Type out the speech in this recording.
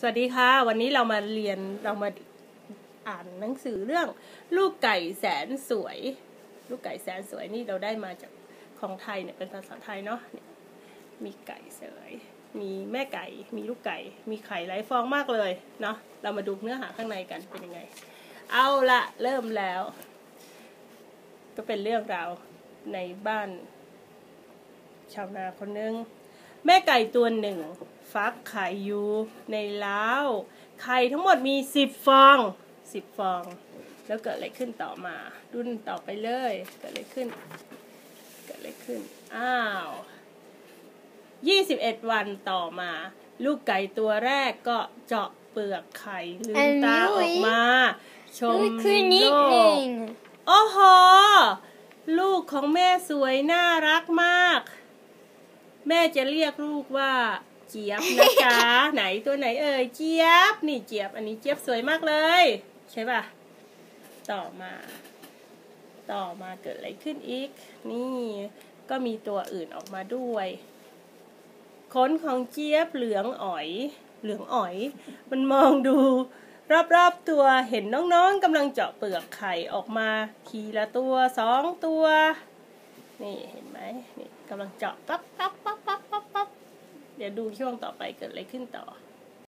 สวัสดีค่ะ วันนี้เรามาเรียนเรามาอ่านหนังสือเรื่อง ลูกไก่แสนสวย ลูกไก่แสนสวยนี่เราได้มาจากของไทยเนี่ยเป็นภาษาไทยเนาะมีไก่สวย มีแม่ไก่ มีลูกไก่ มีไข่หลายฟองมากเลยเนาะเรามาดูเนื้อหาข้างในกันเป็นยังไง เอาละเริ่มแล้ว ก็เป็นเรื่องราวในบ้าน ชาวนาคนหนึ่งแม่ไก่ตัวหนึ่ง ฟักไข่อยู่ในเล้าไข่ทั้งหมดมีสิบฟองสิบฟอง แล้วเกิดอะไรขึ้นต่อมาดุนต่อไปเลย เกิดอะไรขึ้น เกิดอะไรขึ้น อ้าวยี่สิบเอ็ดวันต่อมา ลูกไก่ตัวแรกก็เจาะเปลือกไข่ลืมตาออกมา ชม Look who โลก knitting. โอ้โห ลูกของแม่สวยน่ารักมาก แม่จะเรียกลูกว่า เจี๊ยบนะจ๊ะไหนตัวไหนเอ่ยเจี๊ยบ นี่เจี๊ยบ อันนี้เจี๊ยบสวยมากเลย ใช่ป่ะ ต่อมา ต่อมาเกิดอะไรขึ้นอีก นี่ ก็มีตัวอื่นออกมาด้วยขนของเจี๊ยบเหลืองอ๋อย เหลืองอ๋อย มันมองดู รอบๆตัวเห็นน้องๆกำลังเจาะเปลือกไข่ออกมาทีละตัวสองตัว นี่เห็นไหมนี่กำลังเจาะปั๊บปั๊บปั๊บปั๊บปั๊บปั๊บเดี๋ยวดูช่วงต่อไปเกิดอะไรขึ้นต่อ